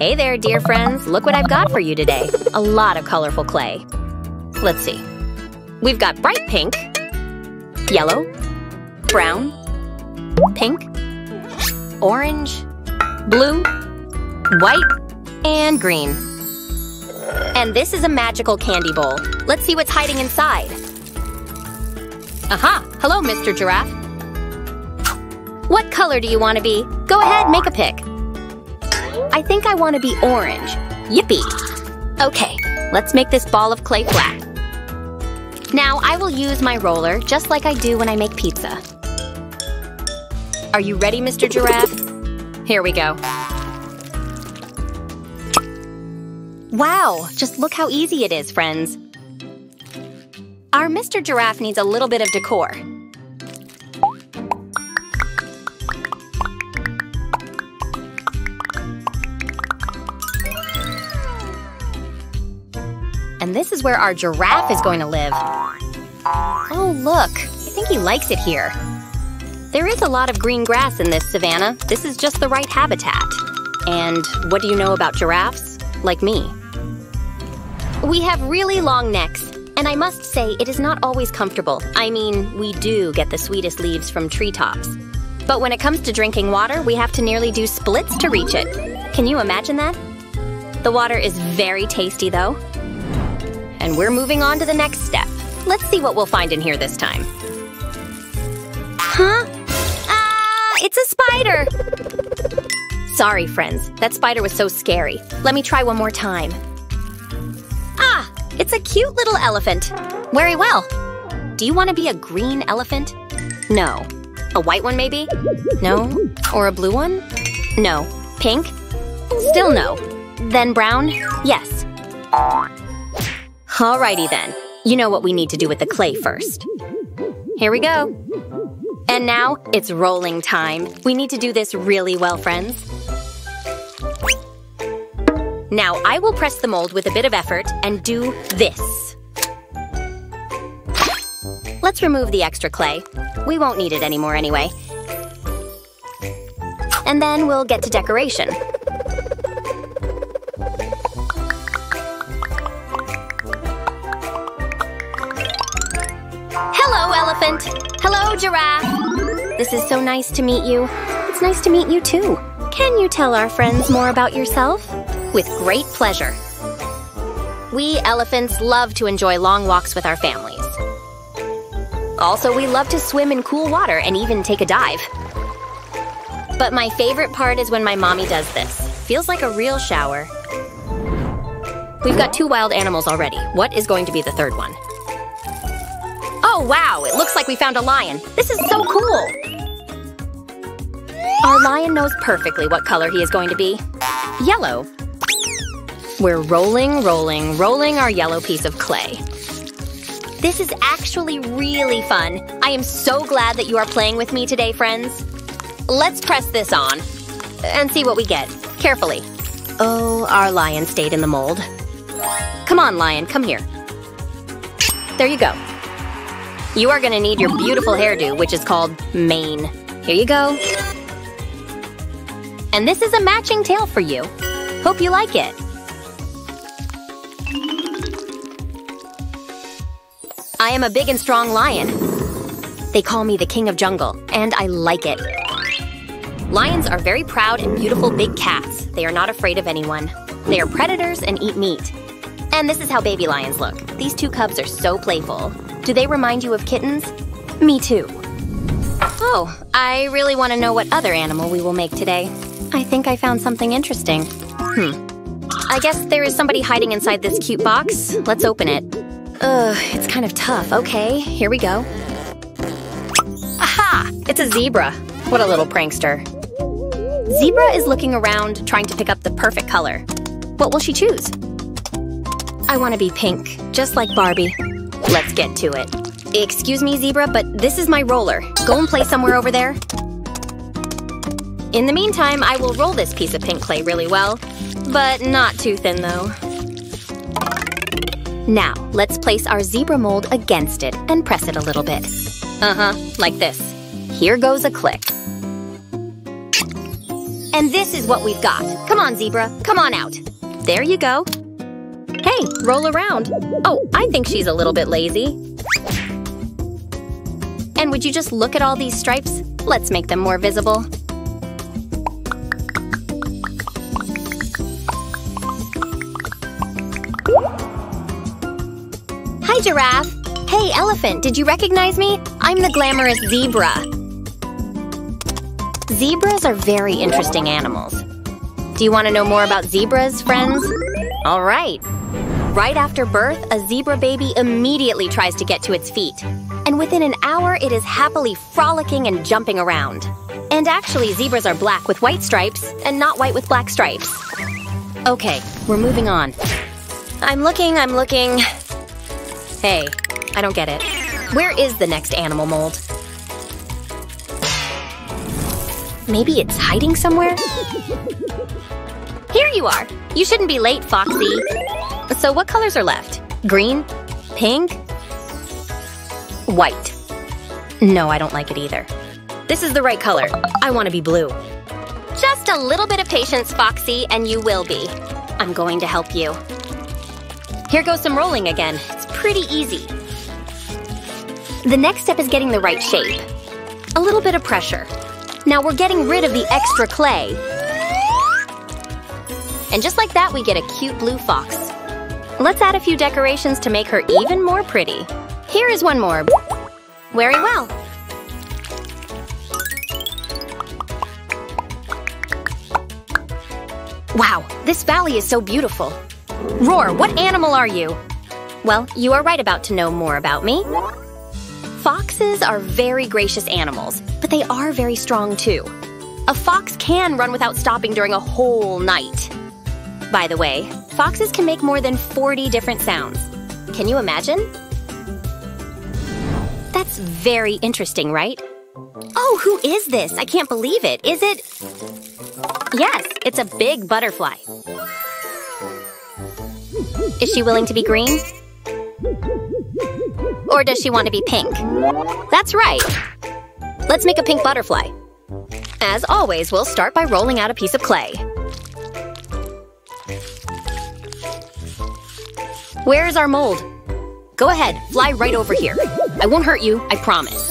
Hey there, dear friends. Look what I've got for you today. A lot of colorful clay. Let's see. We've got bright pink, yellow, brown, pink, orange, blue, white, and green. And this is a magical candy bowl. Let's see what's hiding inside. Aha! Hello, Mr. Giraffe. What color do you want to be? Go ahead, make a pick. I think I want to be orange. Yippee! Okay, let's make this ball of clay flat. Now I will use my roller just like I do when I make pizza. Are you ready, Mr. Giraffe? Here we go. Wow, just look how easy it is, friends. Our Mr. Giraffe needs a little bit of decor. And this is where our giraffe is going to live. Oh, look, I think he likes it here. There is a lot of green grass in this savanna. This is just the right habitat. And what do you know about giraffes? Like me. We have really long necks, and I must say it is not always comfortable. I mean, we do get the sweetest leaves from treetops. But when it comes to drinking water, we have to nearly do splits to reach it. Can you imagine that? The water is very tasty, though. And we're moving on to the next step. Let's see what we'll find in here this time. Huh? Ah, it's a spider! Sorry, friends. That spider was so scary. Let me try one more time. Ah, it's a cute little elephant. Very well. Do you want to be a green elephant? No. A white one, maybe? No. Or a blue one? No. Pink? Still no. Then brown? Yes. Alrighty then. You know what we need to do with the clay first. Here we go. And now it's rolling time. We need to do this really well, friends. Now I will press the mold with a bit of effort and do this. Let's remove the extra clay. We won't need it anymore anyway. And then we'll get to decoration. Giraffe. This is so nice to meet you. It's nice to meet you too. Can you tell our friends more about yourself? With great pleasure. We elephants love to enjoy long walks with our families. Also, we love to swim in cool water and even take a dive. But my favorite part is when my mommy does this. Feels like a real shower. We've got two wild animals already. What is going to be the third one? Oh, wow! It looks like we found a lion. This is so cool! Our lion knows perfectly what color he is going to be. Yellow. We're rolling, rolling, rolling our yellow piece of clay. This is actually really fun. I am so glad that you are playing with me today, friends. Let's press this on and see what we get. Carefully. Oh, our lion stayed in the mold. Come on, lion, come here. There you go. You are gonna need your beautiful hairdo, which is called mane. Here you go. And this is a matching tail for you. Hope you like it. I am a big and strong lion. They call me the king of jungle, and I like it. Lions are very proud and beautiful big cats. They are not afraid of anyone. They are predators and eat meat. And this is how baby lions look. These two cubs are so playful. Do they remind you of kittens? Me too. Oh, I really want to know what other animal we will make today. I think I found something interesting. Hmm. I guess there is somebody hiding inside this cute box. Let's open it. Ugh, it's kind of tough. Okay, here we go. Aha! It's a zebra. What a little prankster. Zebra is looking around, trying to pick up the perfect color. What will she choose? I want to be pink, just like Barbie. Let's get to it. Excuse me, Zebra, but this is my roller. Go and play somewhere over there. In the meantime, I will roll this piece of pink clay really well. But not too thin, though. Now, let's place our zebra mold against it and press it a little bit. Uh-huh, like this. Here goes a click. And this is what we've got. Come on, zebra. Come on out. There you go. Hey, roll around. Oh, I think she's a little bit lazy. And would you just look at all these stripes? Let's make them more visible. Hi, giraffe. Hey, elephant, did you recognize me? I'm the glamorous zebra. Zebras are very interesting animals. Do you want to know more about zebras, friends? All right. Right after birth, a zebra baby immediately tries to get to its feet. And within an hour, it is happily frolicking and jumping around. And actually, zebras are black with white stripes and not white with black stripes. Okay, we're moving on. I'm looking, I'm looking. Hey, I don't get it. Where is the next animal mold? Maybe it's hiding somewhere? Here you are! You shouldn't be late, Foxy. So what colors are left? Green? Pink? White. No, I don't like it either. This is the right color. I want to be blue. Just a little bit of patience, Foxy, and you will be. I'm going to help you. Here goes some rolling again. It's pretty easy. The next step is getting the right shape. A little bit of pressure. Now we're getting rid of the extra clay. And just like that, we get a cute blue fox. Let's add a few decorations to make her even more pretty. Here is one more. Very well. Wow, this valley is so beautiful. Roar, what animal are you? Well, you are right about to know more about me. Foxes are very gracious animals, but they are very strong too. A fox can run without stopping during a whole night. By the way, foxes can make more than 40 different sounds. Can you imagine? That's very interesting, right? Oh, who is this? I can't believe it. Is it? Yes, it's a big butterfly. Is she willing to be green? Or does she want to be pink? That's right. Let's make a pink butterfly. As always, we'll start by rolling out a piece of clay. Where's our mold? Go ahead, fly right over here. I won't hurt you, I promise.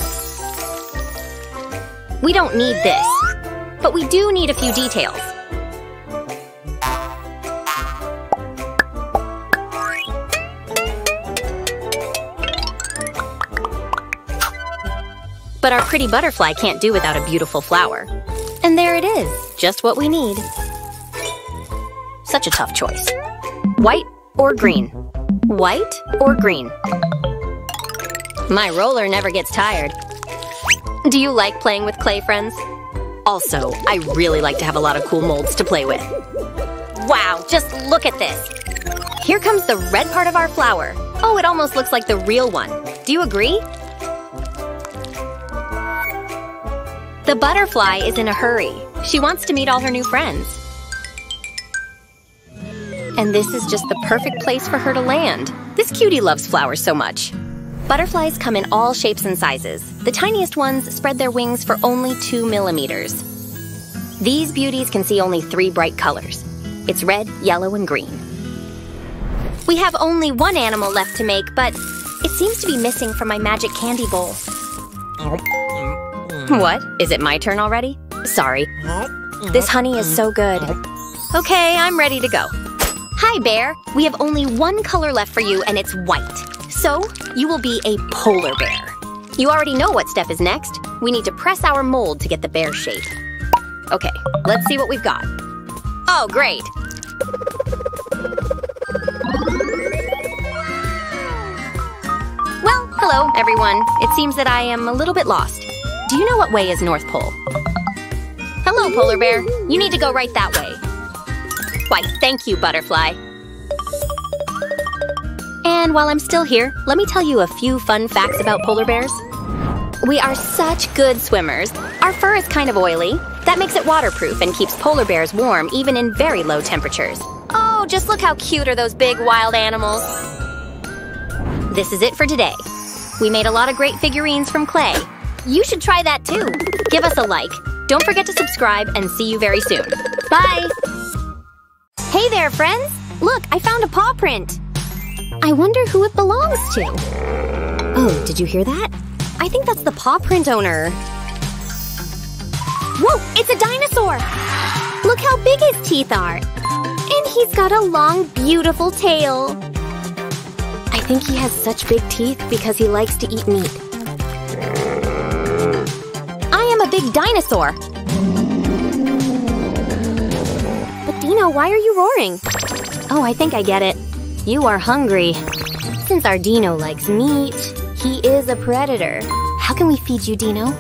We don't need this, but we do need a few details. But our pretty butterfly can't do without a beautiful flower. And there it is, just what we need. Such a tough choice. White or green? White or green? My roller never gets tired. Do you like playing with clay, friends? Also, I really like to have a lot of cool molds to play with. Wow, just look at this! Here comes the red part of our flower. Oh, it almost looks like the real one. Do you agree? The butterfly is in a hurry. She wants to meet all her new friends. And this is just the perfect place for her to land. This cutie loves flowers so much. Butterflies come in all shapes and sizes. The tiniest ones spread their wings for only two millimeters. These beauties can see only three bright colors. It's red, yellow, and green. We have only one animal left to make, but it seems to be missing from my magic candy bowl. What? Is it my turn already? Sorry. This honey is so good. Okay, I'm ready to go. Hi, Bear. We have only one color left for you, and it's white. So, you will be a polar bear. You already know what step is next. We need to press our mold to get the bear shape. Okay, let's see what we've got. Oh, great. Well, hello, everyone. It seems that I am a little bit lost. Do you know what way is North Pole? Hello, Polar Bear. You need to go right that way. Why, thank you, Butterfly. And while I'm still here, let me tell you a few fun facts about polar bears. We are such good swimmers. Our fur is kind of oily. That makes it waterproof and keeps polar bears warm even in very low temperatures. Oh, just look how cute are those big wild animals. This is it for today. We made a lot of great figurines from clay. You should try that too. Give us a like. Don't forget to subscribe and see you very soon. Bye! Hey there, friends! Look, I found a paw print! I wonder who it belongs to. Oh, did you hear that? I think that's the paw print owner. Whoa, it's a dinosaur! Look how big his teeth are! And he's got a long, beautiful tail. I think he has such big teeth because he likes to eat meat. I am a big dinosaur! Dino, why are you roaring? Oh, I think I get it. You are hungry. Since our Dino likes meat, he is a predator. How can we feed you, Dino?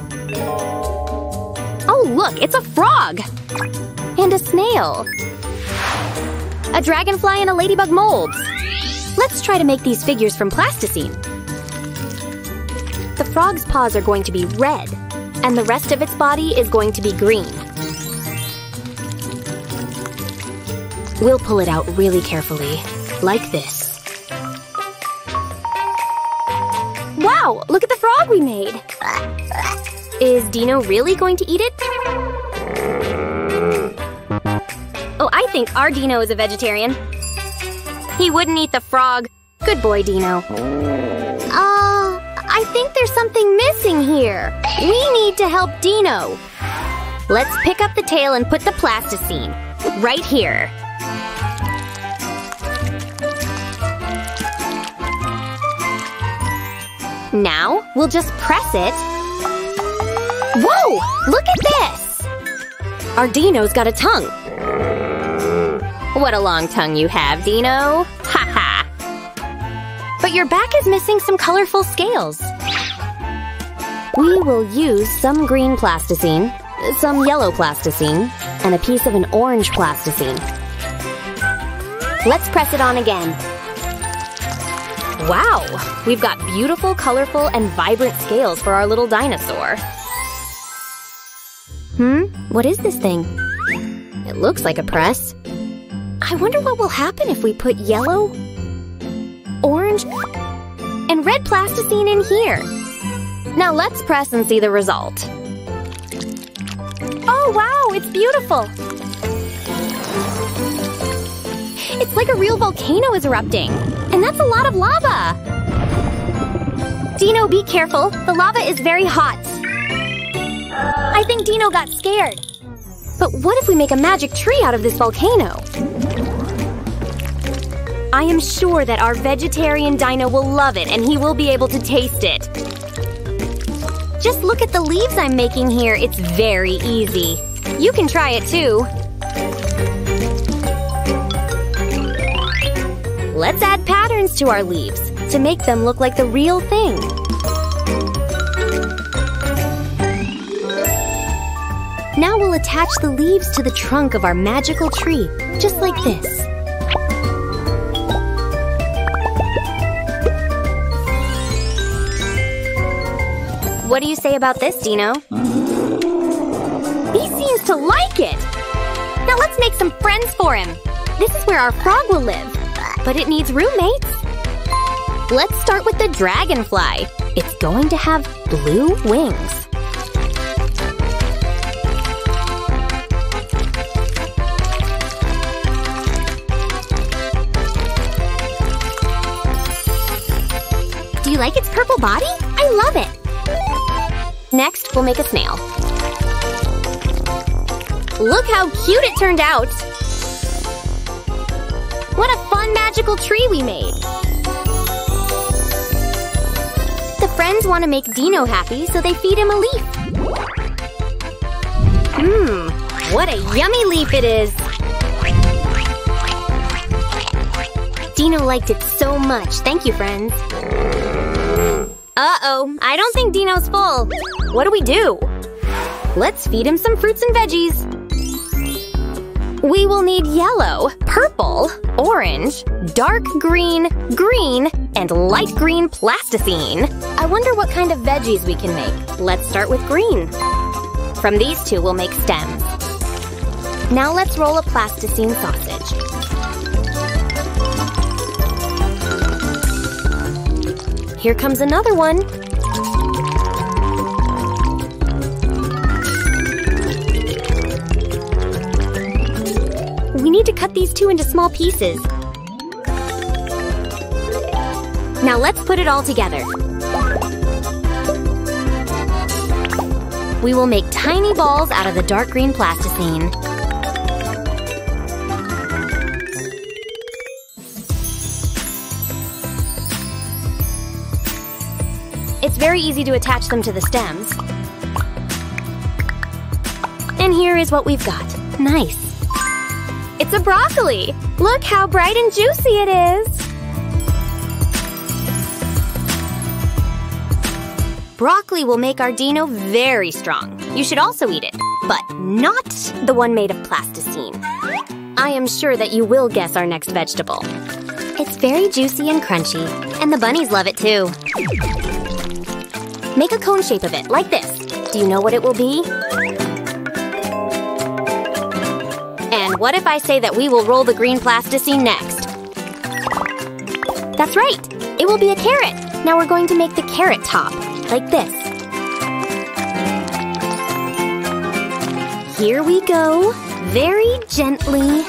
Oh, look, it's a frog! And a snail. A dragonfly and a ladybug mold. Let's try to make these figures from plasticine. The frog's paws are going to be red, and the rest of its body is going to be green. We'll pull it out really carefully, like this. Wow, look at the frog we made! Is Dino really going to eat it? Oh, I think our Dino is a vegetarian. He wouldn't eat the frog. Good boy, Dino. Uh, I think there's something missing here. We need to help Dino. Let's pick up the tail and put the plasticine. Right here. Now, we'll just press it. Whoa! Look at this! Our Dino's got a tongue. What a long tongue you have, Dino. Ha ha! But your back is missing some colorful scales. We will use some green plasticine, some yellow plasticine, and a piece of an orange plasticine. Let's press it on again. Wow! We've got beautiful, colorful, and vibrant scales for our little dinosaur. Hmm? What is this thing? It looks like a press. I wonder what will happen if we put yellow, orange, and red plasticine in here. Now let's press and see the result. Oh wow, it's beautiful! It's like a real volcano is erupting. And that's a lot of lava! Dino, be careful. The lava is very hot. I think Dino got scared. But what if we make a magic tree out of this volcano? I am sure that our vegetarian dino will love it and he will be able to taste it. Just look at the leaves I'm making here. It's very easy. You can try it too. Let's add patterns to our leaves to make them look like the real thing. Now we'll attach the leaves to the trunk of our magical tree, just like this. What do you say about this, Dino? He seems to like it! Now let's make some friends for him! This is where our frog will live but it needs roommates. Let's start with the dragonfly. It's going to have blue wings. Do you like its purple body? I love it! Next, we'll make a snail. Look how cute it turned out! Magical tree we made! The friends want to make Dino happy, so they feed him a leaf. Mmm, what a yummy leaf it is! Dino liked it so much. Thank you, friends. Uh-oh, I don't think Dino's full. What do we do? Let's feed him some fruits and veggies. We will need yellow, purple, orange, dark green, green, and light green plasticine. I wonder what kind of veggies we can make. Let's start with green. From these two, we'll make stems. Now let's roll a plasticine sausage. Here comes another one. Cut these two into small pieces. Now let's put it all together. We will make tiny balls out of the dark green plasticine. It's very easy to attach them to the stems. And here is what we've got. Nice. It's a broccoli! Look how bright and juicy it is! Broccoli will make our Dino very strong. You should also eat it, but not the one made of plasticine. I am sure that you will guess our next vegetable. It's very juicy and crunchy, and the bunnies love it too. Make a cone shape of it, like this. Do you know what it will be? What if I say that we will roll the green plasticine next? That's right! It will be a carrot! Now we're going to make the carrot top, like this. Here we go, very gently.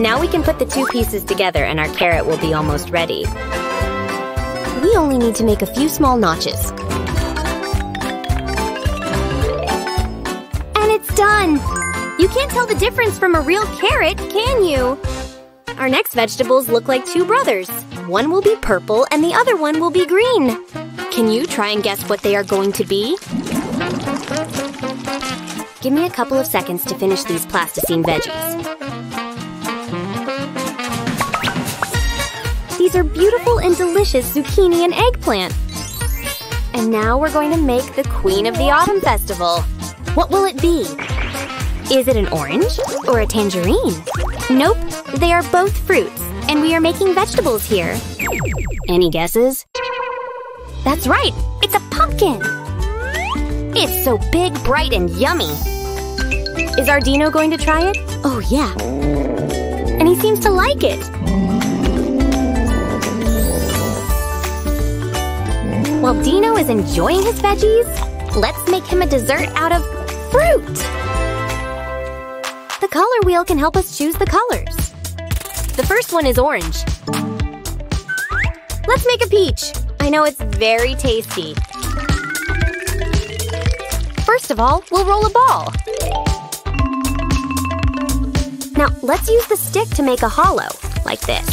Now we can put the two pieces together and our carrot will be almost ready. We only need to make a few small notches. And it's done! You can't tell the difference from a real carrot, can you? Our next vegetables look like two brothers. One will be purple and the other one will be green. Can you try and guess what they are going to be? Give me a couple of seconds to finish these plasticine veggies. These are beautiful and delicious zucchini and eggplant. And now we're going to make the Queen of the Autumn Festival. What will it be? Is it an orange or a tangerine? Nope, they are both fruits, and we are making vegetables here. Any guesses? That's right, it's a pumpkin! It's so big, bright, and yummy. Is our Dino going to try it? Oh, yeah. And he seems to like it. While Dino is enjoying his veggies, let's make him a dessert out of fruit! The color wheel can help us choose the colors. The first one is orange. Let's make a peach. I know it's very tasty. First of all, we'll roll a ball. Now, let's use the stick to make a hollow, like this.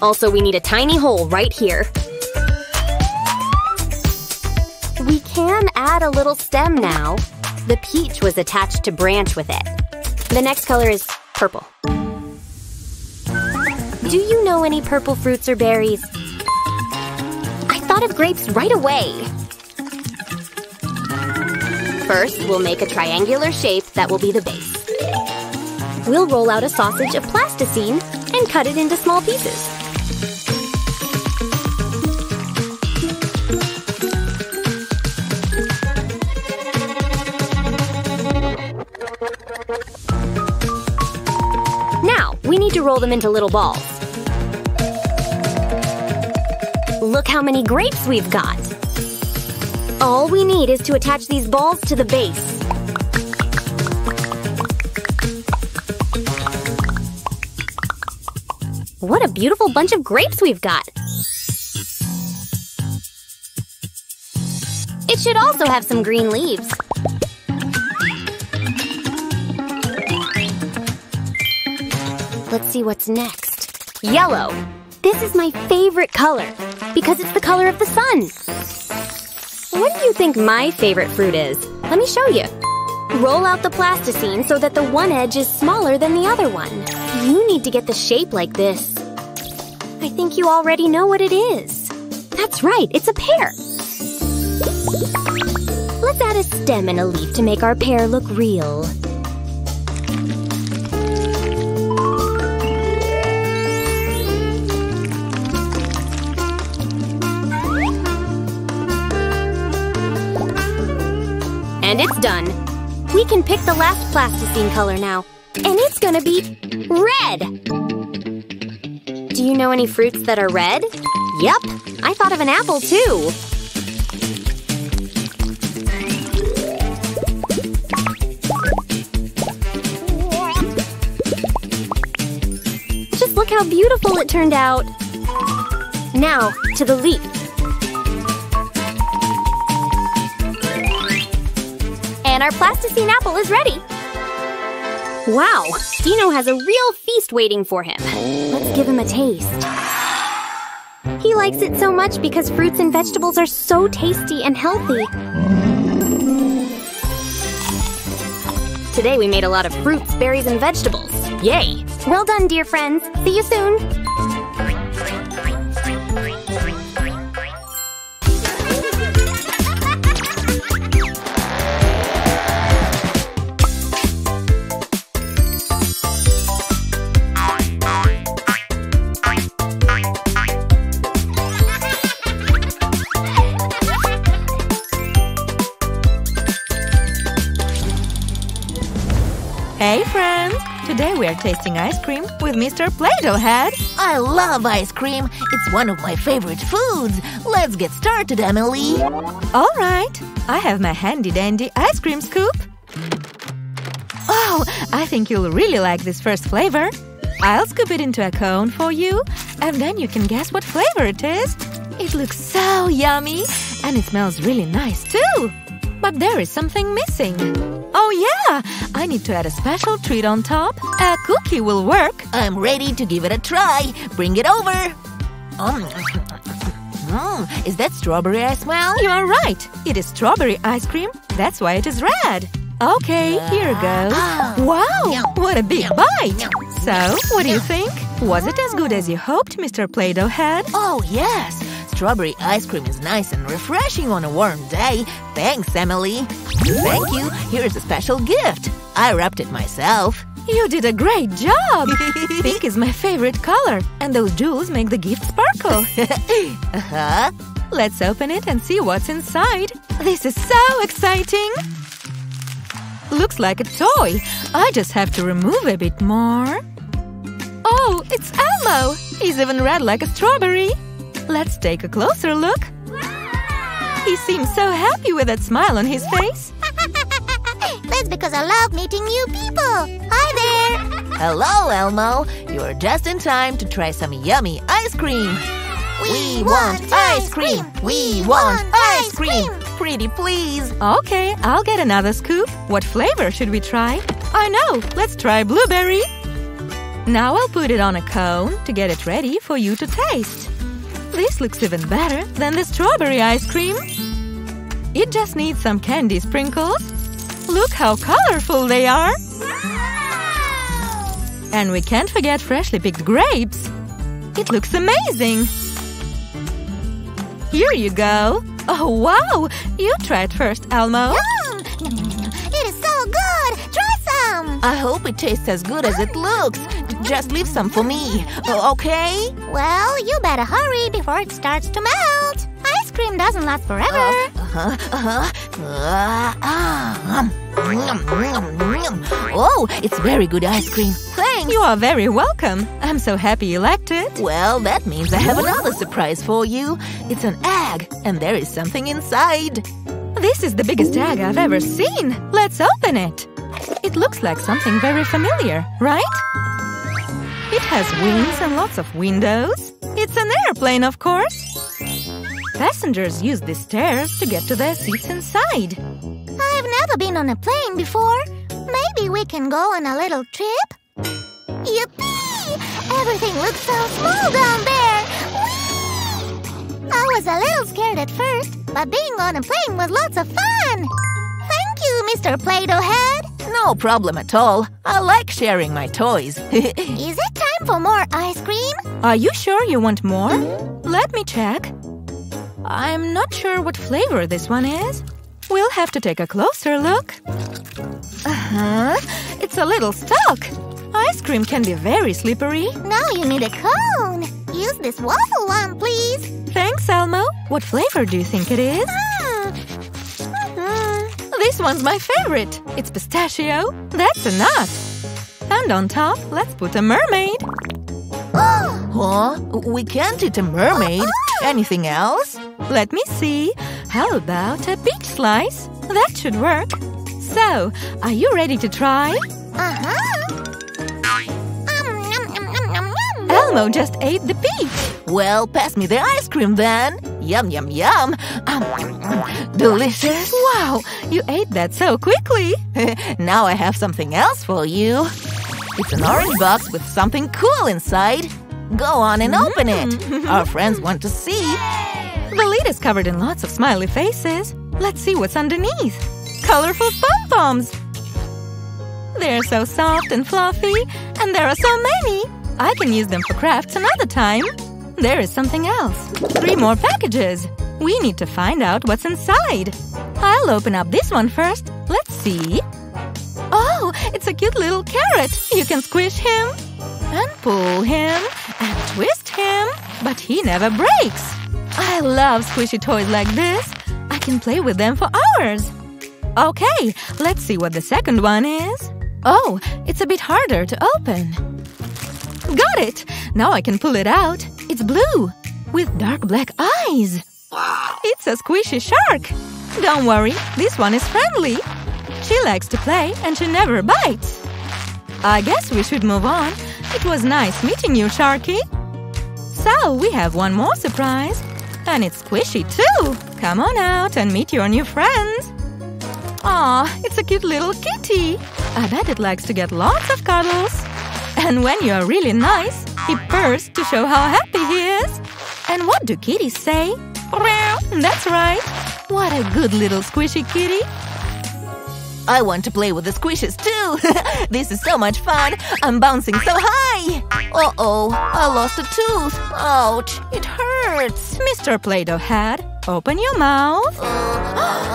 Also, we need a tiny hole right here. We can add a little stem now. The peach was attached to branch with it. The next color is purple. Do you know any purple fruits or berries? I thought of grapes right away. First, we'll make a triangular shape that will be the base. We'll roll out a sausage of plasticine and cut it into small pieces. We need to roll them into little balls. Look how many grapes we've got! All we need is to attach these balls to the base. What a beautiful bunch of grapes we've got! It should also have some green leaves. Let's see what's next. Yellow! This is my favorite color because it's the color of the sun. What do you think my favorite fruit is? Let me show you. Roll out the plasticine so that the one edge is smaller than the other one. You need to get the shape like this. I think you already know what it is. That's right, it's a pear. Let's add a stem and a leaf to make our pear look real. And it's done. We can pick the last plasticine color now. And it's gonna be red! Do you know any fruits that are red? Yep, I thought of an apple too. Just look how beautiful it turned out. Now, to the leaf. And our plasticine apple is ready! Wow! Dino has a real feast waiting for him. Let's give him a taste. He likes it so much because fruits and vegetables are so tasty and healthy. Today we made a lot of fruits, berries, and vegetables. Yay! Well done, dear friends. See you soon! Today we are tasting ice cream with Mr. Play-Doh Head. I love ice cream. It's one of my favorite foods. Let's get started, Emily. All right. I have my handy-dandy ice cream scoop. Oh, I think you'll really like this first flavor. I'll scoop it into a cone for you, and then you can guess what flavor it is. It looks so yummy, and it smells really nice too. But there is something missing. Oh yeah! I need to add a special treat on top. A cookie will work. I'm ready to give it a try. Bring it over. Mm. Mm, is that strawberry I smell? You are right. It is strawberry ice cream. That's why it is red. Okay, here goes. Ah. Wow, what a big bite! So, what do you think? Was it as good as you hoped, Mr. Play-Doh Head? Oh, yes. Strawberry ice cream is nice and refreshing on a warm day. Thanks, Emily. Thank you. Here's a special gift. I wrapped it myself. You did a great job! Pink is my favorite color, and those jewels make the gift sparkle. uh-huh. Let's open it and see what's inside. This is so exciting! Looks like a toy. I just have to remove a bit more. Oh, it's Elmo! He's even red like a strawberry. Let's take a closer look. He seems so happy with that smile on his face. That's because I love meeting new people. Hi there. Hello, Elmo. You're just in time to try some yummy ice cream. We want ice cream. We want ice cream. Pretty please. Okay, I'll get another scoop. What flavor should we try? I know, let's try blueberry. Now I'll put it on a cone to get it ready for you to taste. This looks even better than the strawberry ice cream. It just needs some candy sprinkles. Look how colorful they are. And we can't forget freshly picked grapes. It looks amazing. Here you go. Oh, wow! You try it first, Elmo. Mm, it is so good. Try some. I hope it tastes as good as it looks. Just leave some for me, okay? Well, you better hurry before it starts to melt. Ice cream doesn't last forever. Uh, uh, uh, uh um, um, um, um. Oh, it's very good ice cream. Thanks. You are very welcome. I'm so happy you liked it. Well, that means I have another surprise for you. It's an egg, and there is something inside. This is the biggest egg I've ever seen. Let's open it. It looks like something very familiar, right? It has wings and lots of windows. It's an airplane, of course. Passengers use the stairs to get to their seats inside. I've never been on a plane before. Maybe we can go on a little trip? Yippee! Everything looks so small down there. Whee! I was a little scared at first, but being on a plane was lots of fun. Thank you, Mr. Play-Doh Head. No problem at all. I like sharing my toys. Is it time for more ice cream? Are you sure you want more? Let me check. I'm not sure what flavor this one is. We'll have to take a closer look. Uh-huh. It's a little stuck. Ice cream can be very slippery. Now you need a cone. Use this waffle one, please. Thanks, Elmo. What flavor do you think it is? Mm. Mhm. This one's my favorite. It's pistachio. That's a nut. And on top, let's put a mermaid. huh? We can't eat a mermaid. Anything else? Let me see. How about a peach slice? That should work. So, are you ready to try? Uh-huh. Elmo just ate the peach. Well, pass me the ice cream then. Yum, yum, yum. Um, delicious. Wow, you ate that so quickly. now I have something else for you. It's an orange box with something cool inside. Go on and open it. Our friends want to see. The lid is covered in lots of smiley faces. Let's see what's underneath. Colorful pom-poms. They're so soft and fluffy, and there are so many. I can use them for crafts another time. There is something else. Three more packages. We need to find out what's inside. I'll open up this one first. Let's see. Oh, it's a cute little carrot. You can squish him and pull him and twist him, but he never breaks. I love squishy toys like this. I can play with them for hours. Okay, let's see what the second one is. Oh, it's a bit harder to open. Got it! Now I can pull it out. It's blue, with dark black eyes. Wow! It's a squishy shark. Don't worry, this one is friendly. She likes to play and she never bites. I guess we should move on. It was nice meeting you, Sharky. So, we have one more surprise. And it's squishy too. Come on out and meet your new friends. Aw, it's a cute little kitty. I bet it likes to get lots of cuddles. And when you are really nice, he purrs to show how happy he is. And what do kitties say? That's right. What a good little squishy kitty. I want to play with the squishes too. this is so much fun. I'm bouncing so high. Uh-oh, I lost a tooth. Ouch, it hurts. Mr. Play-Doh Head, open your mouth.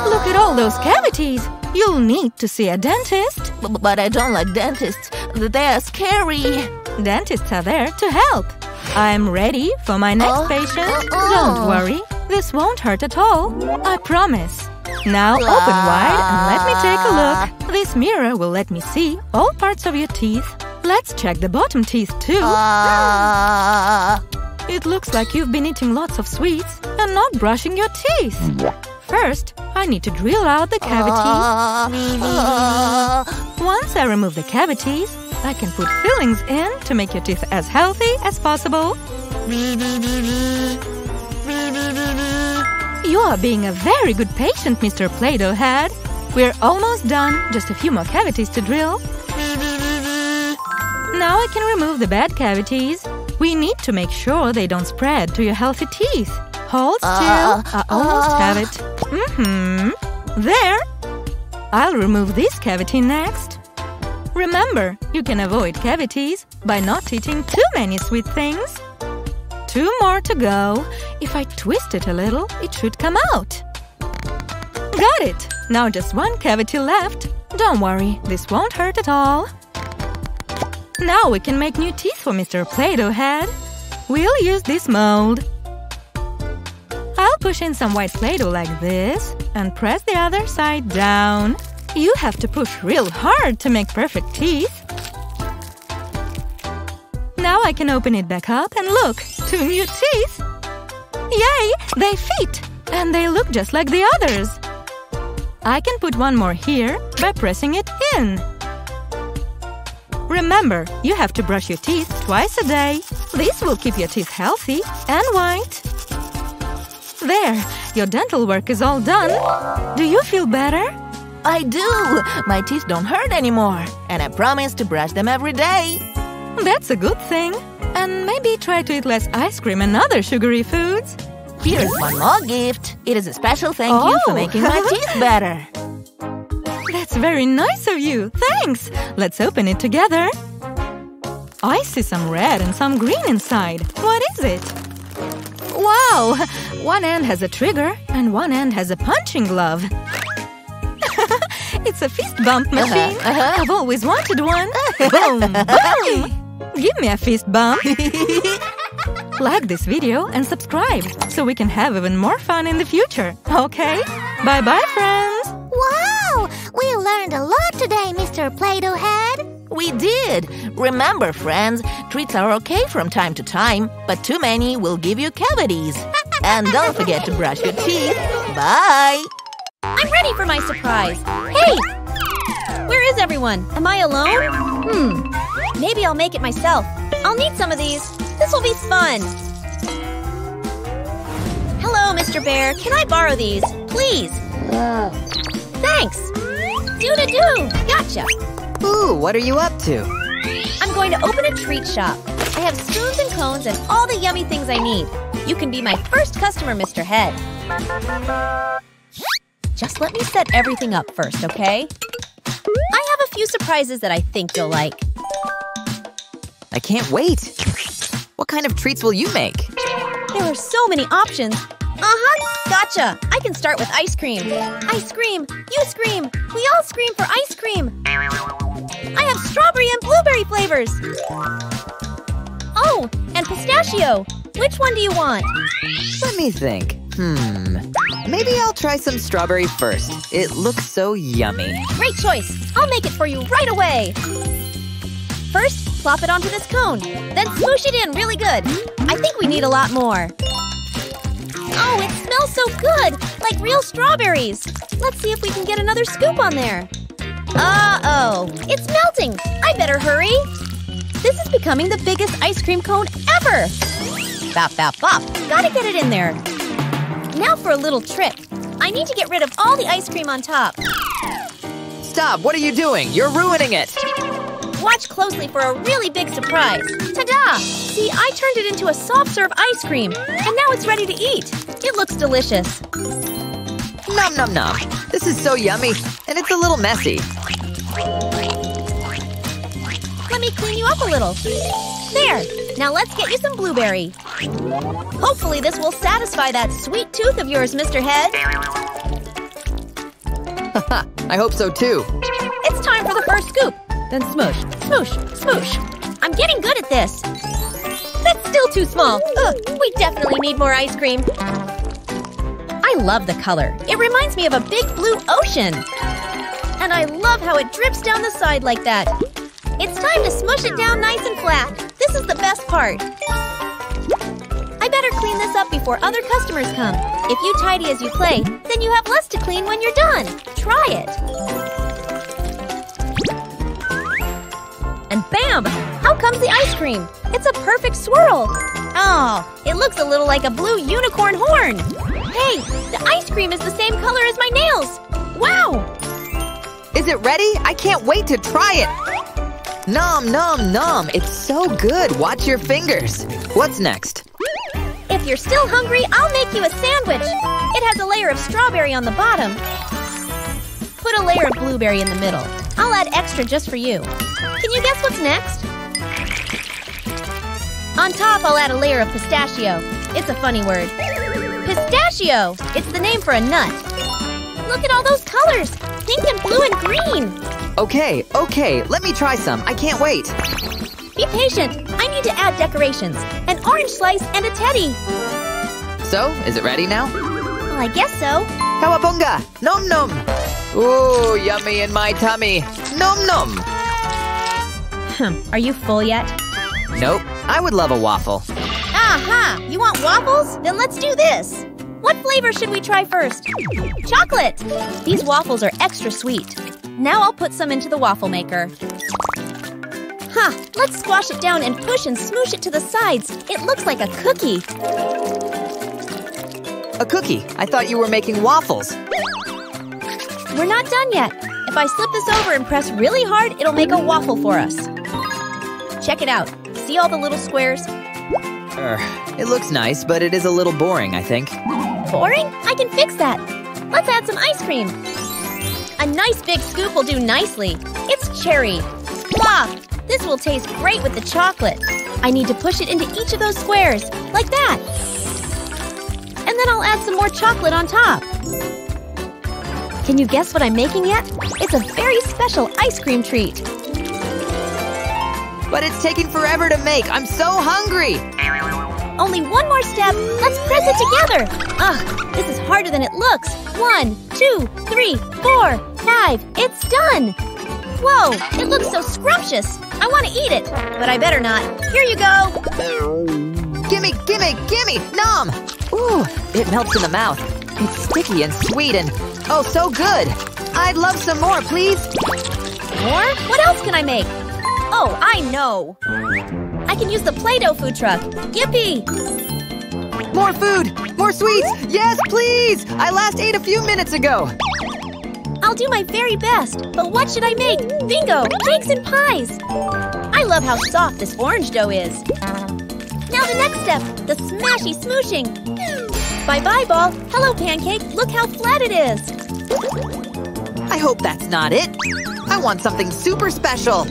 Look at all those cavities. You'll need to see a dentist. B- but I don't like dentists. They are scary. Dentists are there to help. I'm ready for my next Oh, patient. uh, uh. Don't worry, this won't hurt at all. I promise. Now open wide and let me take a look. This mirror will let me see all parts of your teeth. Let's check the bottom teeth too. Uh, It looks like you've been eating lots of sweets and not brushing your teeth. First, I need to drill out the cavities. uh, Once I remove the cavities, I can put fillings in to make your teeth as healthy as possible. You are being a very good patient, Mr. Play-Doh Head. We're almost done. Just a few more cavities to drill. Now I can remove the bad cavities. We need to make sure they don't spread to your healthy teeth. Hold still. Uh, I almost uh. have it. Mm-hmm. There. I'll remove this cavity next. Remember, you can avoid cavities by not eating too many sweet things. Two more to go. If I twist it a little, it should come out. Got it! Now just one cavity left. Don't worry, this won't hurt at all. Now we can make new teeth for Mr. Play-Doh Head. We'll use this mold. I'll push in some white Play-Doh like this and press the other side down. You have to push real hard to make perfect teeth. Now I can open it back up and look, two new teeth. Yay, they fit! And they look just like the others. I can put one more here by pressing it in. Remember, you have to brush your teeth twice a day. This will keep your teeth healthy and white. There, your dental work is all done. Do you feel better? I do. My teeth don't hurt anymore. And I promise to brush them every day. That's a good thing. And maybe try to eat less ice cream and other sugary foods. Here's one more gift. It is a special thank you for Oh. making my teeth better. That's very nice of you. Thanks. Let's open it together. I see some red and some green inside. What is it? Wow! One end has a trigger and one end has a punching glove. it's a fist bump machine. uh-huh. I've always wanted one. boom, boom. Give me a fist bump. like this video and subscribe so we can have even more fun in the future. Okay? Bye bye, friends. Wow! We learned a lot today, Mr. Play-Doh Head. We did. Remember, friends, treats are okay from time to time, but too many will give you cavities. And don't forget to brush your teeth. Bye. I'm ready for my surprise. Hey! Where is everyone? Am I alone? Hmm. Maybe I'll make it myself. I'll need some of these. This This will be fun! Hello, Mr. Bear. Can I borrow these? Please. Thanks. Do-do-do. Gotcha. Ooh, what are you up to? I'm going to open a treat shop. I have spoons and cones and all the yummy things I need. You can be my first customer, Mr. Head. Just let me set everything up first, okay? I have a few surprises that I think you'll like. I can't wait. What kind of treats will you make? There are so many options. Uh-huh, gotcha. I can start with ice cream. Ice cream, you scream, we all scream for ice cream. I have strawberry and blueberry flavors. Oh, and pistachio. Which one do you want? Let me think. Hmm. Maybe I'll try some strawberry first. It looks so yummy. Great choice. I'll make it for you right away. First, plop it onto this cone. Then smoosh it in really good. I think we need a lot more. Oh, it smells so good! Like real strawberries! Let's see if we can get another scoop on there. Uh-oh! It's melting! I better hurry! This is becoming the biggest ice cream cone ever! Bop, bop, bop! Gotta get it in there. Now for a little trick. I need to get rid of all the ice cream on top. Stop, what are you doing? You're ruining it! Watch closely for a really big surprise. Ta-da! See, I turned it into a soft serve ice cream, and now it's ready to eat. It looks delicious. Nom nom nom. This is so yummy, and it's a little messy. Let me clean you up a little. There! Now let's get you some blueberry. Hopefully this will satisfy that sweet tooth of yours, Mr. Head. Haha, I hope so too. It's time for the first scoop. Then smoosh, smoosh, smoosh. I'm getting good at this. That's still too small. Ugh, we definitely need more ice cream. I love the color. It reminds me of a big blue ocean. And I love how it drips down the side like that. It's time to smush it down nice and flat. This is the best part. I better clean this up before other customers come. If you tidy as you play, then you have less to clean when you're done. Try it. And bam! How comes the ice cream? It's a perfect swirl. Oh, it looks a little like a blue unicorn horn. Hey, the ice cream is the same color as my nails. Wow! Is it ready? I can't wait to try it! Nom nom nom, it's so good. Watch your fingers. What's next? If you're still hungry, I'll make you a sandwich. It has a layer of strawberry on the bottom. Put a layer of blueberry in the middle. I'll add extra just for you. Can you guess what's next? On top, I'll add a layer of pistachio. It's a funny word. Pistachio! It's the name for a nut. Look at all those colors! Pink and blue and green! Okay, okay, let me try some. I can't wait. Be patient. I need to add decorations. An orange slice and a teddy. So, is it ready now? Well, I guess so. Kawabunga! Nom nom! Ooh, yummy in my tummy. Nom nom! Hmm, are you full yet? Nope, I would love a waffle. Aha! You want waffles? Then let's do this. What flavor should we try first? Chocolate! These waffles are extra sweet. Now I'll put some into the waffle maker. Huh, let's squash it down and push and smoosh it to the sides. It looks like a cookie. A cookie. I thought you were making waffles. We're not done yet. If I slip this over and press really hard, it'll make a waffle for us. Check it out. See all the little squares? Er, it looks nice, but it is a little boring, I think. Boring? I can fix that. Let's add some ice cream. A nice big scoop will do nicely. It's cherry. Blah! This will taste great with the chocolate. I need to push it into each of those squares, like that. And then I'll add some more chocolate on top. Can you guess what I'm making yet? It's a very special ice cream treat. But it's taking forever to make. I'm so hungry. Only one more step. Let's press it together. Ugh, this is harder than it looks. One, two, three, four, five. It's done. Whoa, it looks so scrumptious. I want to eat it, but I better not. Here you go. Gimme, gimme, gimme! Nom! Ooh, it melts in the mouth. It's sticky and sweet and oh, so good. I'd love some more, please. More? What else can I make? Oh, I know. I can use the Play-Doh food truck. Yippee! More food! More sweets! Yes, please! I last ate a few minutes ago! I'll do my very best, but what should I make? Bingo! Cakes and pies! I love how soft this orange dough is. Now the next step, the smashy smooshing. Bye-bye, ball. Hello, pancake. Look how flat it is. I hope that's not it. I want something super special.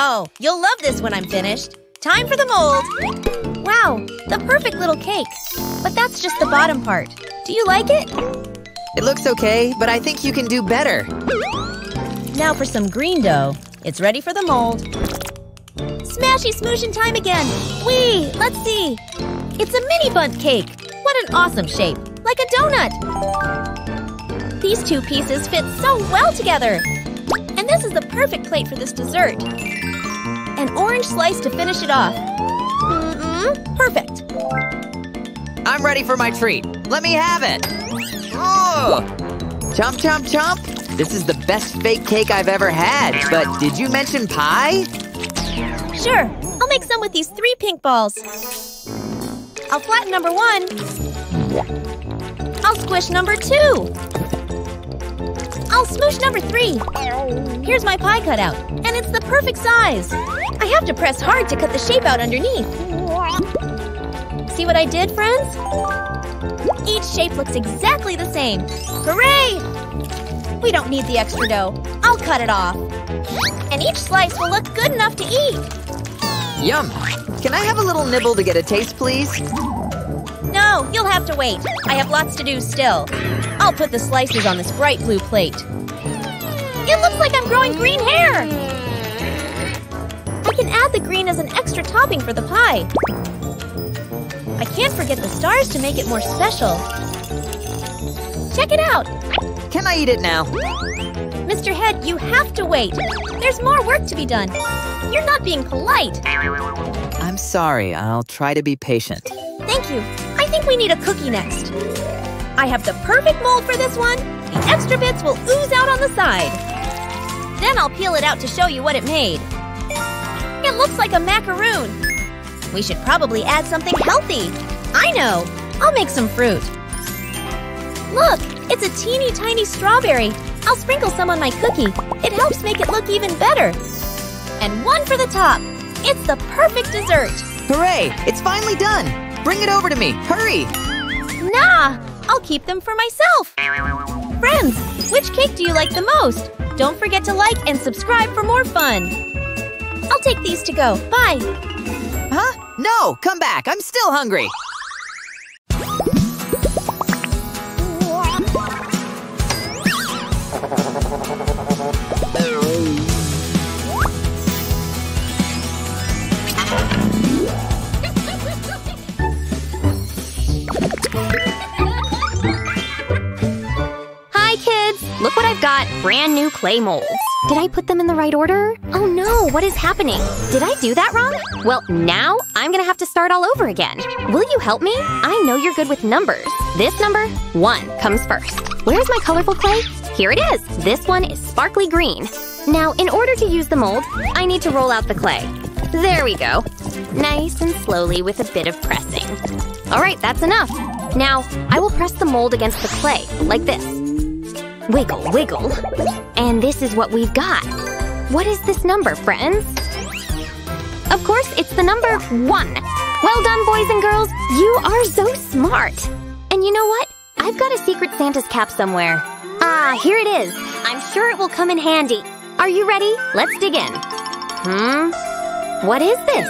Oh, you'll love this when I'm finished. Time for the mold. Wow, the perfect little cake. But that's just the bottom part. Do you like it? It looks okay, but I think you can do better. Now for some green dough. It's ready for the mold. Smashy smooshin' time again! Wee! Let's see! It's a mini bundt cake! What an awesome shape! Like a donut! These two pieces fit so well together! And this is the perfect plate for this dessert. An orange slice to finish it off. Mm-mm, perfect. I'm ready for my treat. Let me have it. Oh! Chomp, chomp, chomp. This is the best fake cake I've ever had. But did you mention pie? Sure, I'll make some with these three pink balls. I'll flatten number one. I'll squish number two. I'll smoosh number three. Here's my pie cutout, and it's the perfect size. I have to press hard to cut the shape out underneath. See what I did, friends? Each shape looks exactly the same. Hooray! We don't need the extra dough. I'll cut it off. And each slice will look good enough to eat. Yum! Can I have a little nibble to get a taste, please? No, you'll have to wait. I have lots to do still. I'll put the slices on this bright blue plate. It looks like I'm growing green hair! I can add the green as an extra topping for the pie. I can't forget the stars to make it more special. Check it out! Can I eat it now? Mr. Head, you have to wait. There's more work to be done. You're not being polite. I'm sorry. I'll try to be patient. Thank you. I think we need a cookie next. I have the perfect mold for this one. The extra bits will ooze out on the side. Then I'll peel it out to show you what it made. It looks like a macaroon. We should probably add something healthy. I know. I'll make some fruit. Look, it's a teeny tiny strawberry. I'll sprinkle some on my cookie. It helps make it look even better. And one for the top. It's the perfect dessert. Hooray! It's finally done! Bring it over to me! Hurry! Nah, I'll keep them for myself. Friends, which cake do you like the most? Don't forget to like and subscribe for more fun. I'll take these to go. Bye. Huh? No! Come back! I'm still hungry! Look what I've got brand new clay molds. Did I put them in the right order? Oh no, what is happening? Did I do that wrong? Well, now I'm gonna have to start all over again. Will you help me? I know you're good with numbers. This number, one, comes first. Where's my colorful clay? Here it is. This one is sparkly green. Now, in order to use the mold, I need to roll out the clay. There we go. Nice and slowly with a bit of pressing. All right, that's enough. Now, I will press the mold against the clay, like this. Wiggle, wiggle. And this is what we've got. What is this number, friends? Of course, it's the number one. Well done, boys and girls. You are so smart. And you know what? I've got a secret Santa's cap somewhere. Ah, here it is. I'm sure it will come in handy. Are you ready? Let's dig in. Hmm? What is this?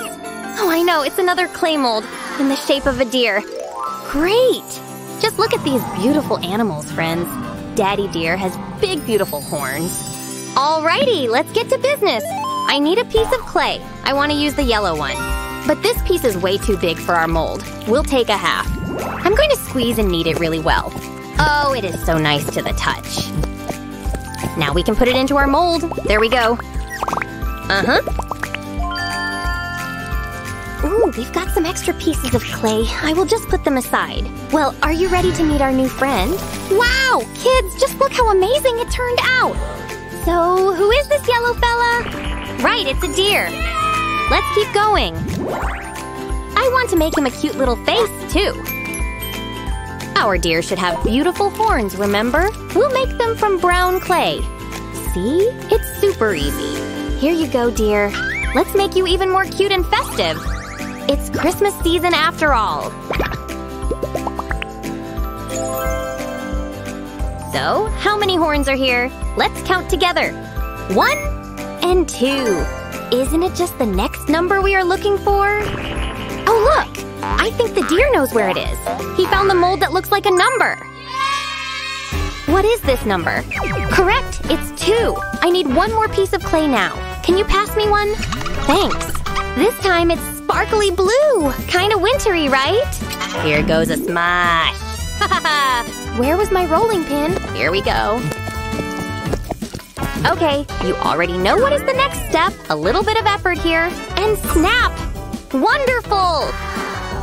Oh, I know. It's another clay mold in the shape of a deer. Great! Just look at these beautiful animals, friends. Daddy Deer has big, beautiful horns. Alrighty, let's get to business. I need a piece of clay. I want to use the yellow one. But this piece is way too big for our mold. We'll take a half. I'm going to squeeze and knead it really well. Oh, it is so nice to the touch. Now we can put it into our mold. There we go. Uh-huh. Ooh, we've got some extra pieces of clay. I will just put them aside. Well, are you ready to meet our new friend? Wow! Kids, just look how amazing it turned out! So, who is this yellow fella? Right, it's a deer. Let's keep going. I want to make him a cute little face, too. Our deer should have beautiful horns, remember? We'll make them from brown clay. See? It's super easy. Here you go, dear. Let's make you even more cute and festive. It's Christmas season after all. So, how many horns are here? Let's count together. One and two. Isn't it just the next number we are looking for? Oh, look! I think the deer knows where it is. He found the mold that looks like a number. What is this number? Correct, it's two. I need one more piece of clay now. Can you pass me one? Thanks. This time it's sparkly blue. Kinda wintry, right? Here goes a smash. Where was my rolling pin? Here we go. Okay, you already know what is the next step. A little bit of effort here. And snap! Wonderful!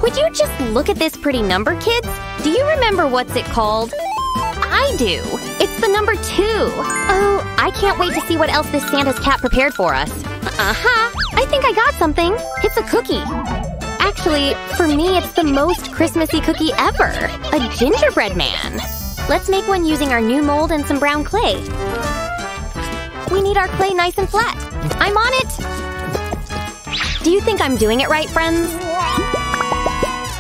Would you just look at this pretty number, kids? Do you remember what's it called? I do. It's the number two. Oh, I can't wait to see what else this Santa's cat prepared for us. Uh-huh. I think I got something. It's a cookie. Actually, for me, it's the most Christmassy cookie ever. A gingerbread man. Let's make one using our new mold and some brown clay. We need our clay nice and flat. I'm on it! Do you think I'm doing it right, friends?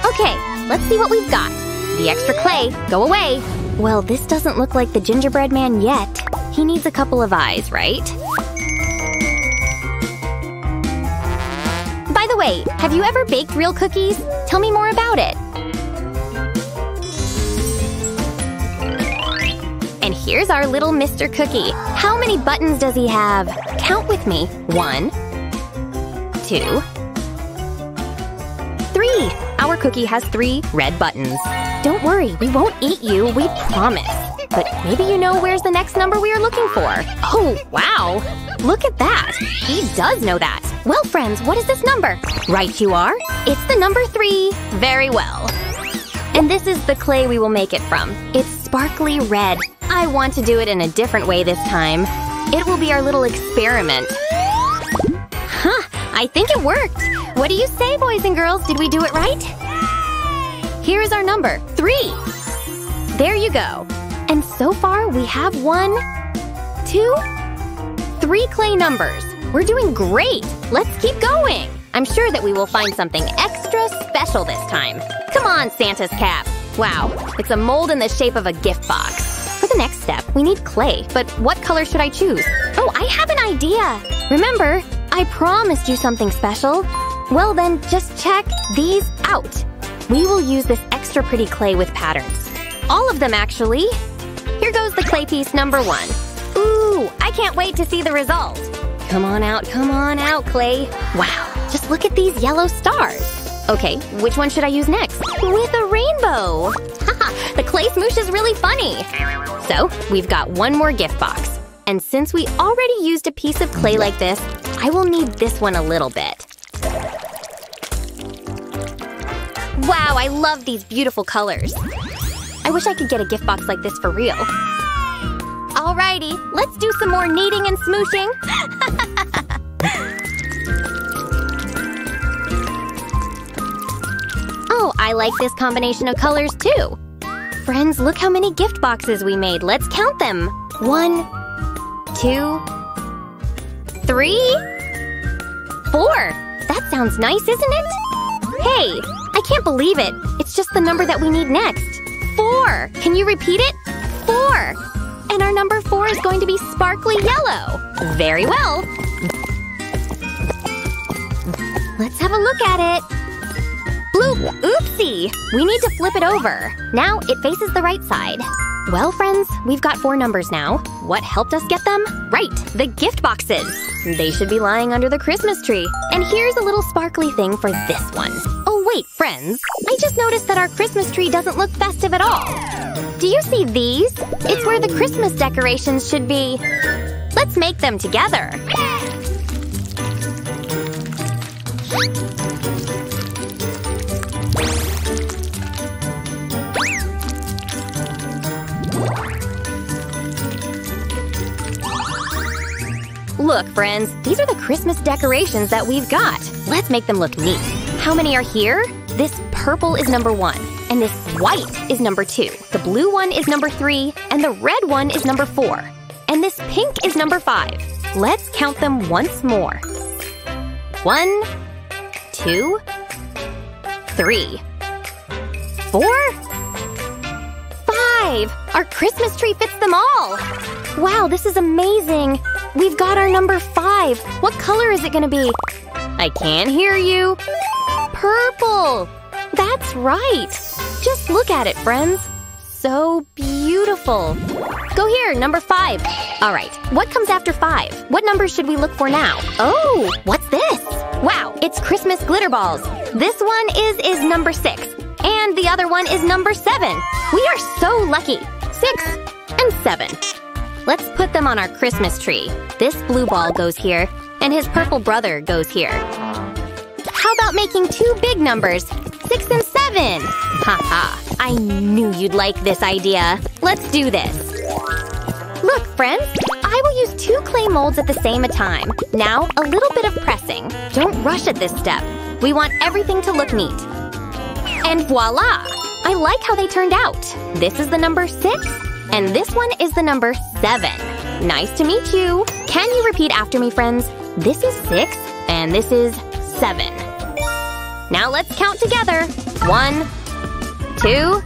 Okay, let's see what we've got. The extra clay, go away. Well, this doesn't look like the gingerbread man yet. He needs a couple of eyes, right? Way, have you ever baked real cookies? Tell me more about it. And here's our little Mr. Cookie. How many buttons does he have? Count with me. One, two, three. Our cookie has three red buttons. Don't worry, we won't eat you, we promise. But maybe you know where's the next number we are looking for. Oh, wow! Look at that! He does know that. Well, friends, what is this number? Right you are. It's the number three. Very well. And this is the clay we will make it from. It's sparkly red. I want to do it in a different way this time. It will be our little experiment. Huh, I think it worked. What do you say, boys and girls? Did we do it right? Here is our number, three. There you go. And so far, we have one, two, three clay numbers. We're doing great. Let's keep going. I'm sure that we will find something extra special this time. Come on, Santa's cap. Wow, it's a mold in the shape of a gift box. For the next step, we need clay, but what color should I choose? Oh, I have an idea! Remember, I promised you something special. Well then, just check these out. We will use this extra pretty clay with patterns. All of them, actually. Clay piece number one. Ooh, I can't wait to see the result. Come on out, come on out, Clay. Wow, just look at these yellow stars. Okay, which one should I use next? With a rainbow! Haha, the clay smoosh is really funny! So, we've got one more gift box. And since we already used a piece of clay like this, I will need this one a little bit. Wow, I love these beautiful colors. I wish I could get a gift box like this for real. Alrighty, let's do some more kneading and smooshing. oh, I like this combination of colors too. Friends, look how many gift boxes we made. Let's count them. One, two, three, four. That sounds nice, isn't it? Hey, I can't believe it. It's just the number that we need next. Four. Can you repeat it? Four. And our number four is going to be sparkly yellow. Very well. Let's have a look at it. Bloop! Oopsie! We need to flip it over. Now it faces the right side. Well, friends, we've got four numbers now. What helped us get them? Right, the gift boxes. They should be lying under the Christmas tree. And here's a little sparkly thing for this one. Wait, friends. I just noticed that our Christmas tree doesn't look festive at all. Do you see these? It's where the Christmas decorations should be. Let's make them together. Look, friends, these are the Christmas decorations that we've got. Let's make them look neat. How many are here? This purple is number one, and this white is number two. The blue one is number three, and the red one is number four. And this pink is number five. Let's count them once more. One, two, three, four, five! Our Christmas tree fits them all! Wow, this is amazing! We've got our number five! What color is it gonna be? I can't hear you! Purple! That's right! Just look at it, friends! So beautiful! Go here, number five! Alright, what comes after five? What numbers should we look for now? Oh, what's this? Wow, it's Christmas glitter balls! This one is is number six, and the other one is number seven! We are so lucky! Six and seven. Let's put them on our Christmas tree. This blue ball goes here, and his purple brother goes here. How about making two big numbers? Six and seven! Haha, ha, I knew you'd like this idea. Let's do this. Look, friends, I will use two clay molds at the same time. Now, a little bit of pressing. Don't rush at this step. We want everything to look neat. And voila! I like how they turned out. This is the number six, and this one is the number seven. Nice to meet you. Can you repeat after me, friends? This is six, and this is seven. Now let's count together. One, two,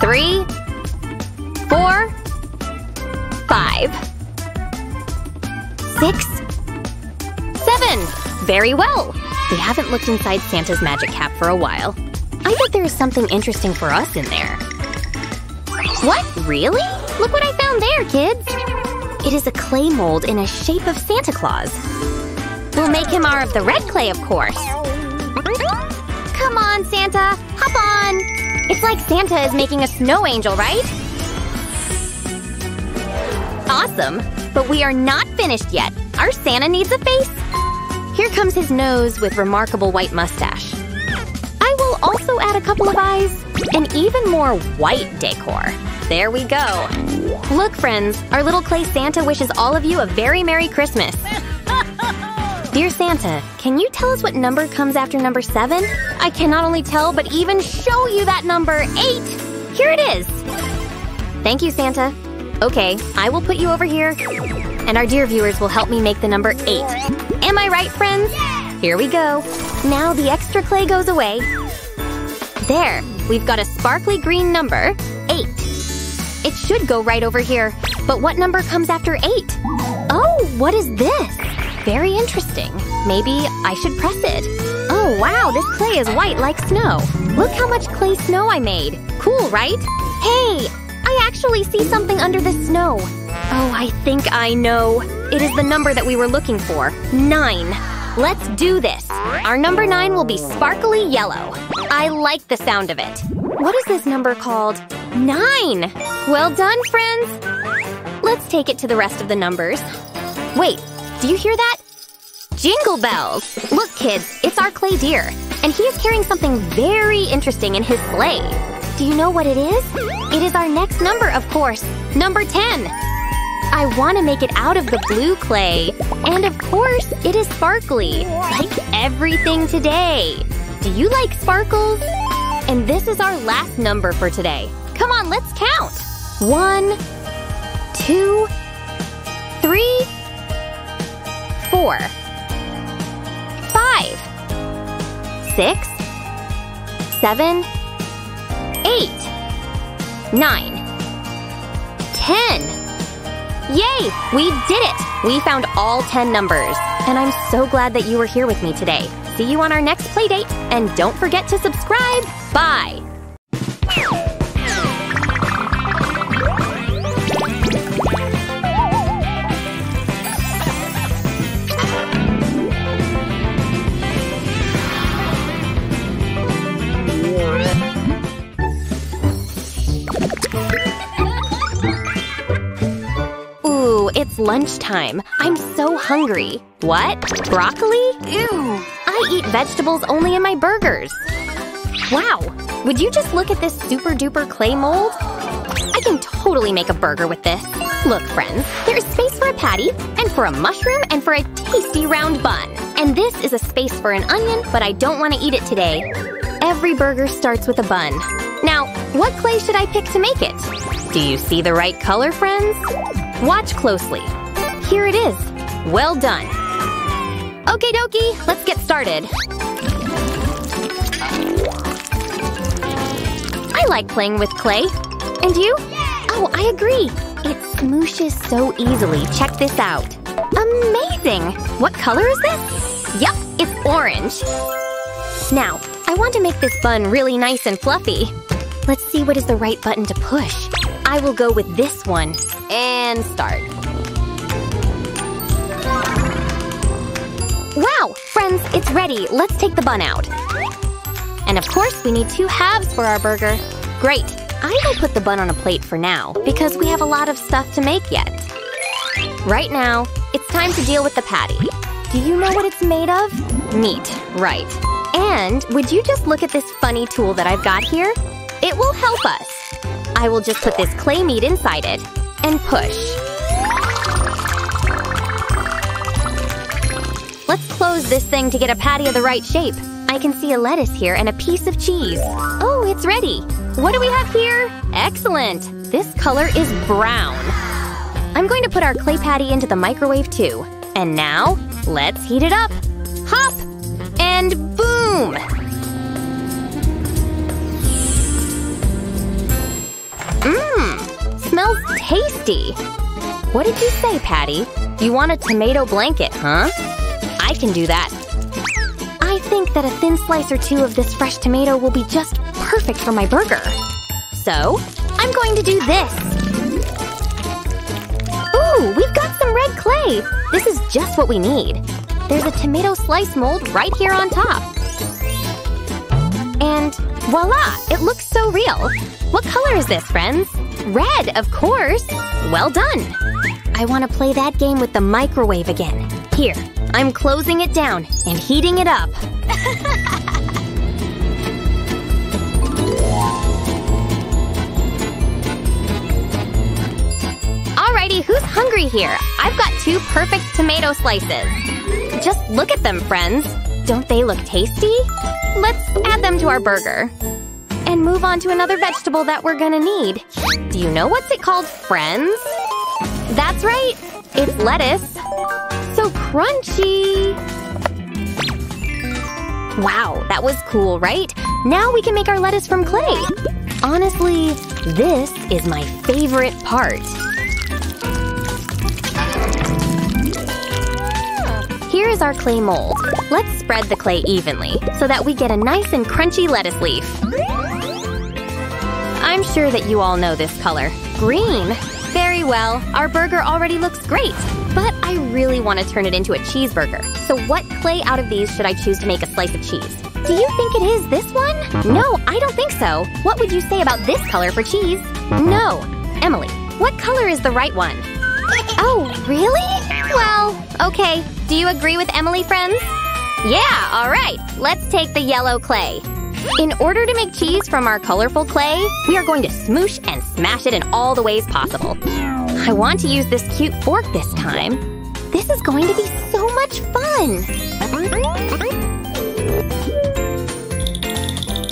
three, four, five, six, seven. Very well. We haven't looked inside Santa's magic cap for a while. I bet there is something interesting for us in there. What? Really? Look what I found there, kids! It is a clay mold in a shape of Santa Claus. We'll make him our of the red clay, of course. On, Santa! Hop on! It's like Santa is making a snow angel, right? Awesome! But we are not finished yet. Our Santa needs a face. Here comes his nose with remarkable white mustache. I will also add a couple of eyes and even more white decor. There we go. Look, friends, our little clay Santa wishes all of you a very Merry Christmas. Dear Santa, can you tell us what number comes after number seven? I can not only tell, but even show you that number eight! Here it is! Thank you, Santa. Okay, I will put you over here, and our dear viewers will help me make the number eight. Am I right, friends? Here we go. Now the extra clay goes away. There, we've got a sparkly green number, eight. It should go right over here. But what number comes after eight? Oh, what is this? Very interesting. Maybe I should press it. Oh, wow, this clay is white like snow. Look how much clay snow I made. Cool, right? Hey, I actually see something under the snow. Oh, I think I know. It is the number that we were looking for. Nine. Let's do this. Our number nine will be sparkly yellow. I like the sound of it. What is this number called? Nine! Well done, friends! Let's take it to the rest of the numbers. Wait, do you hear that? Jingle bells! Look, kids, it's our clay deer. And he is carrying something very interesting in his sleigh. Do you know what it is? It is our next number, of course. Number 10. I want to make it out of the blue clay. And of course, it is sparkly. Like everything today. Do you like sparkles? And this is our last number for today. Come on, let's count. One, two, three, four, five, six, seven, eight, nine, ten. Yay! We did it! We found all 10 numbers. And I'm so glad that you were here with me today. See you on our next playdate, and don't forget to subscribe. Bye! Lunchtime. I'm so hungry. What? Broccoli? Ew! I eat vegetables only in my burgers. Wow! Would you just look at this super duper clay mold? I can totally make a burger with this. Look, friends, there's space for a patty, and for a mushroom, and for a tasty round bun. And this is a space for an onion, but I don't want to eat it today. Every burger starts with a bun. Now, what clay should I pick to make it? Do you see the right color, friends? Watch closely. Here it is. Well done. Okie dokie, let's get started. I like playing with clay. And you? Oh, I agree. It smooshes so easily. Check this out. Amazing! What color is this? Yup, it's orange. Now, I want to make this bun really nice and fluffy. Let's see what is the right button to push. I will go with this one. And start. Wow! Friends, it's ready. Let's take the bun out. And of course, we need two halves for our burger. Great! I will put the bun on a plate for now, because we have a lot of stuff to make yet. Right now, it's time to deal with the patty. Do you know what it's made of? Meat, right. And would you just look at this funny tool that I've got here? It will help us. I will just put this clay meat inside it and push. Let's close this thing to get a patty of the right shape. I can see a lettuce here and a piece of cheese. Oh, it's ready. What do we have here? Excellent! This color is brown. I'm going to put our clay patty into the microwave too. And now, let's heat it up. Hop! And boom! Smells tasty! What did you say, Patty? You want a tomato blanket, huh? I can do that. I think that a thin slice or two of this fresh tomato will be just perfect for my burger. So, I'm going to do this. Ooh, we've got some red clay! This is just what we need. There's a tomato slice mold right here on top. And voila! It looks so real! What color is this, friends? Red, of course! Well done! I want to play that game with the microwave again. Here, I'm closing it down and heating it up. Alrighty, who's hungry here? I've got two perfect tomato slices. Just look at them, friends. Don't they look tasty? Let's add them to our burger. And move on to another vegetable that we're gonna need. Do you know what's it called, friends? That's right! It's lettuce. So crunchy! Wow, that was cool, right? Now we can make our lettuce from clay. Honestly, this is my favorite part. Here is our clay mold. Let's spread the clay evenly so that we get a nice and crunchy lettuce leaf. I'm sure that you all know this color. Green! Very well, our burger already looks great. But I really want to turn it into a cheeseburger. So what clay out of these should I choose to make a slice of cheese? Do you think it is this one? Uh-huh. No, I don't think so. What would you say about this color for cheese? Uh-huh. No. Emily, what color is the right one? Oh, really? Well, okay. Do you agree with Emily, friends? Yeah, alright. Let's take the yellow clay. In order to make cheese from our colorful clay, we are going to smoosh and smash it in all the ways possible. I want to use this cute fork this time. This is going to be so much fun!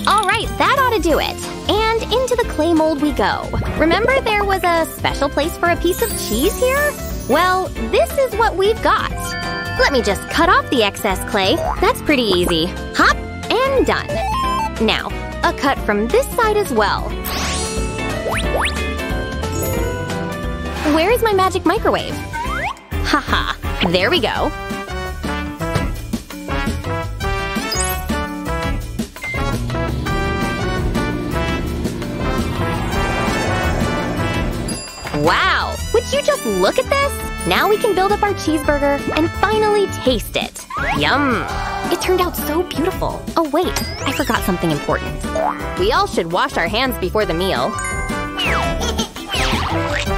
Alright, that ought to do it. And into the clay mold we go. Remember there was a special place for a piece of cheese here? Well, this is what we've got. Let me just cut off the excess clay. That's pretty easy. Hop, and done. Now, a cut from this side as well. Where is my magic microwave? Haha, there we go. Wow! Would you just look at this? Now we can build up our cheeseburger and finally taste it. Yum! It turned out so beautiful. Oh wait, I forgot something important. We all should wash our hands before the meal.